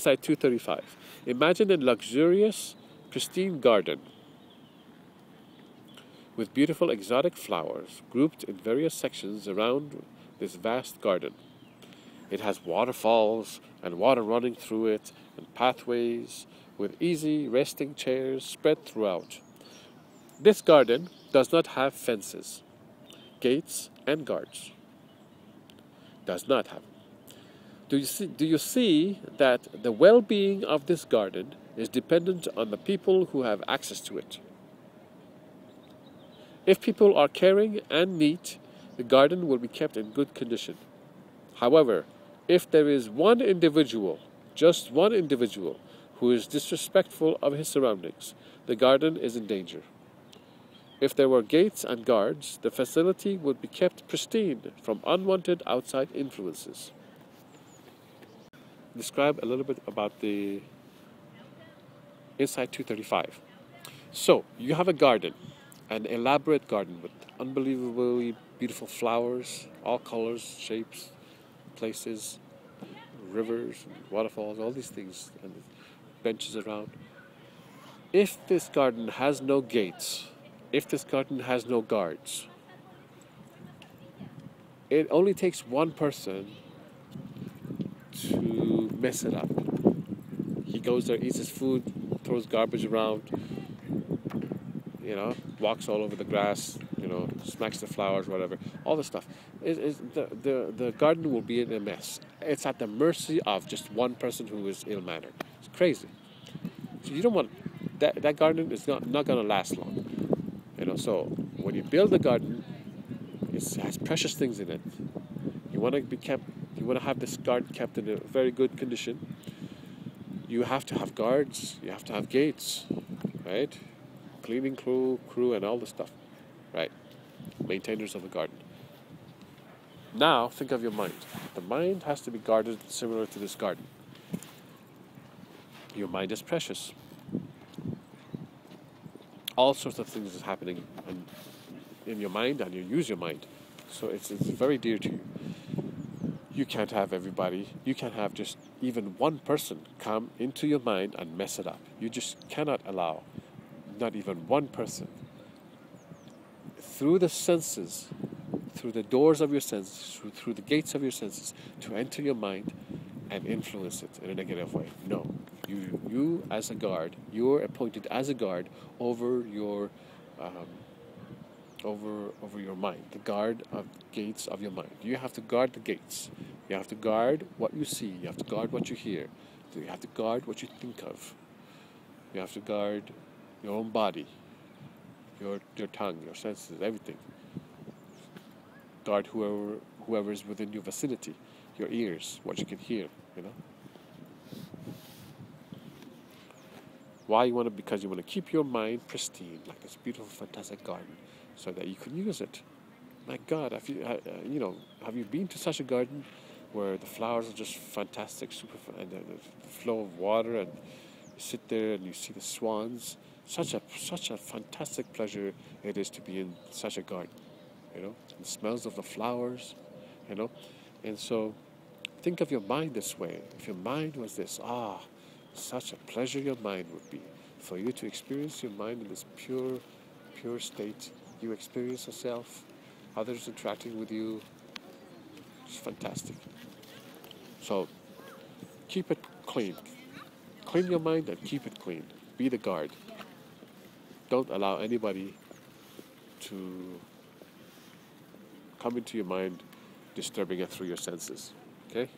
Side 235. Imagine a luxurious, pristine garden with beautiful exotic flowers grouped in various sections around this vast garden. It has waterfalls and water running through it and pathways with easy resting chairs spread throughout. This garden does not have fences, gates, and guards. Does not have. Do you see, do you see that the well being of this garden is dependent on the people who have access to it? If people are caring and neat, the garden will be kept in good condition. However, if there is one individual, just one individual, who is disrespectful of his surroundings, the garden is in danger. If there were gates and guards, the facility would be kept pristine from unwanted outside influences. Describe a little bit about the inside 235. So, you have a garden, an elaborate garden with unbelievably beautiful flowers, all colors, shapes, places, rivers, waterfalls, all these things, and benches around. If this garden has no gates, if this garden has no guards, it only takes one person to mess it up. He goes there, eats his food, throws garbage around, you know, walks all over the grass, you know, smacks the flowers, whatever, all the stuff. It, it, the, the, the garden will be in a mess. It's at the mercy of just one person who is ill mannered. It's crazy. So you don't want that, that garden is not, not going to last long. You know, so when you build a garden, it has precious things in it. You want to be kept, you want to have this garden kept in a very good condition. You have to have guards, you have to have gates, right? Cleaning crew, crew, and all the stuff, right? Maintainers of the garden. Now, think of your mind. The mind has to be guarded similar to this garden. Your mind is precious. All sorts of things is happening in, in your mind, and you use your mind. So it's, it's very dear to you. You can't have everybody, you can't have just even one person come into your mind and mess it up. You just cannot allow not even one person through the senses, through the doors of your senses, through, the gates of your senses, to enter your mind and influence it in a negative way. No. You, you as a guard, you're appointed as a guard over your, um, over, over your mind, the guard of gates of your mind. You have to guard the gates. You have to guard what you see. You have to guard what you hear. You have to guard what you think of. You have to guard your own body, your your tongue, your senses, everything. Guard whoever whoever is within your vicinity, your ears, what you can hear. You know. Why you want to? Because you want to keep your mind pristine, like this beautiful, fantastic garden, so that you can use it. My God, have you, uh, you know, have you been to such a garden where the flowers are just fantastic, super, and the flow of water, and you sit there and you see the swans. Such a such a fantastic pleasure it is to be in such a garden, you know. The smells of the flowers, you know, and so think of your mind this way. If your mind was this, ah, such a pleasure your mind would be for you to experience your mind in this pure, pure state. You experience yourself, others interacting with you. It's fantastic. So keep it clean. Clean your mind and keep it clean. Be the guard. Don't allow anybody to come into your mind, disturbing it through your senses. Okay?